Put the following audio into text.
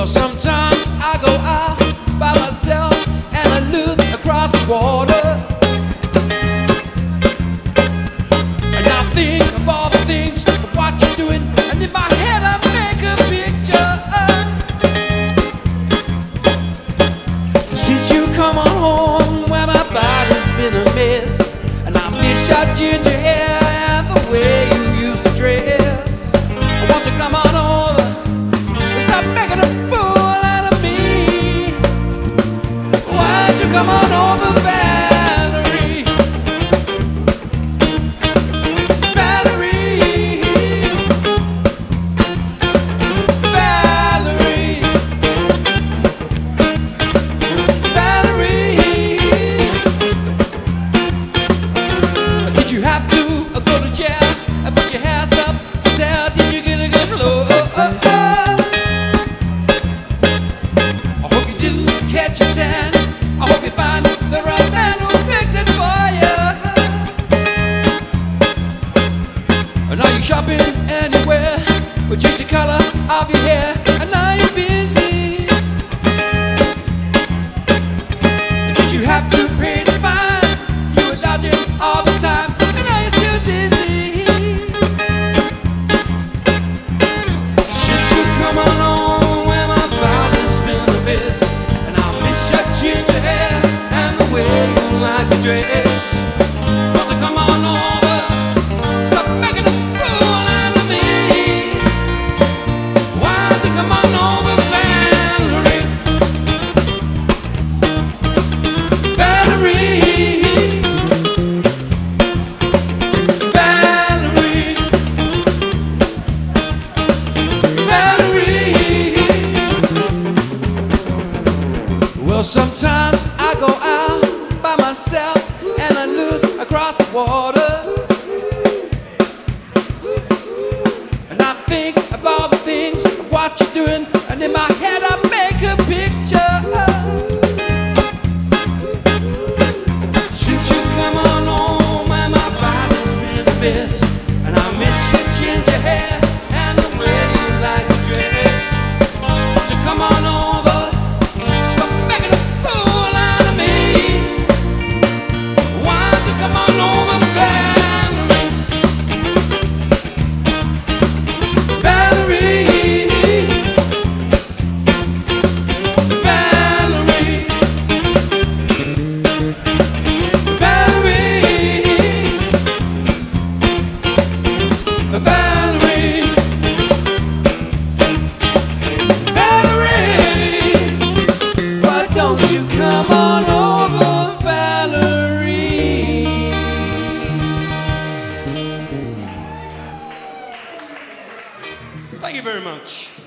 Well, sometimes I go out by myself and I look across the water. And I think of all the things what you're doing, and in my head I make a picture. Since you come on home, where my body's been a mess, and I miss your ginger hair and the way you used to dress. I want to come on making a fool out of me. Why don't you come on I hope you find the right man who'll fix it for you. And are you shopping anywhere? Or change the color of your hair? Sometimes I go out by myself and I look across the water. And I think of all the things what you're doing, and in my head I make a picture. Since you come on home my body's been a mess And I miss your ginger hair and the way you like to dress why don't you come on over, Valerie? Thank you very much.